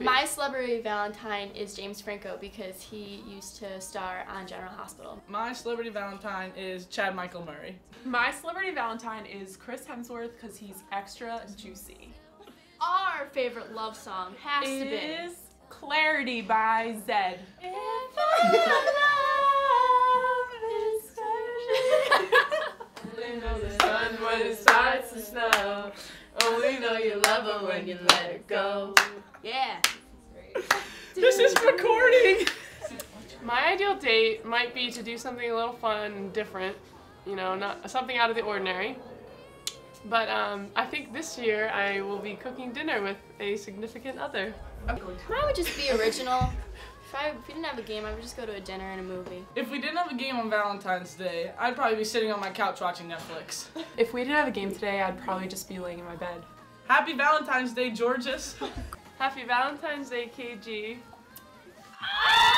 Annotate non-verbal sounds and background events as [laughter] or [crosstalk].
My celebrity Valentine is James Franco because he used to star on General Hospital. My celebrity Valentine is Chad Michael Murray. My celebrity Valentine is Chris Hemsworth because he's extra juicy. Our favorite love song has to be. Is Clarity by Zedd. The when it starts to snow. Only know you love her when you let her go. Yeah. This is recording! My ideal date might be to do something a little fun and different, you know, not something out of the ordinary. But um, I think this year I will be cooking dinner with a significant other. I would just be original. If, I, if we didn't have a game, I would just go to a dinner and a movie. If we didn't have a game on Valentine's Day, I'd probably be sitting on my couch watching Netflix. [laughs] If we didn't have a game today, I'd probably just be laying in my bed. Happy Valentine's Day, Giorgis! [laughs] Happy Valentine's Day, KG. [laughs]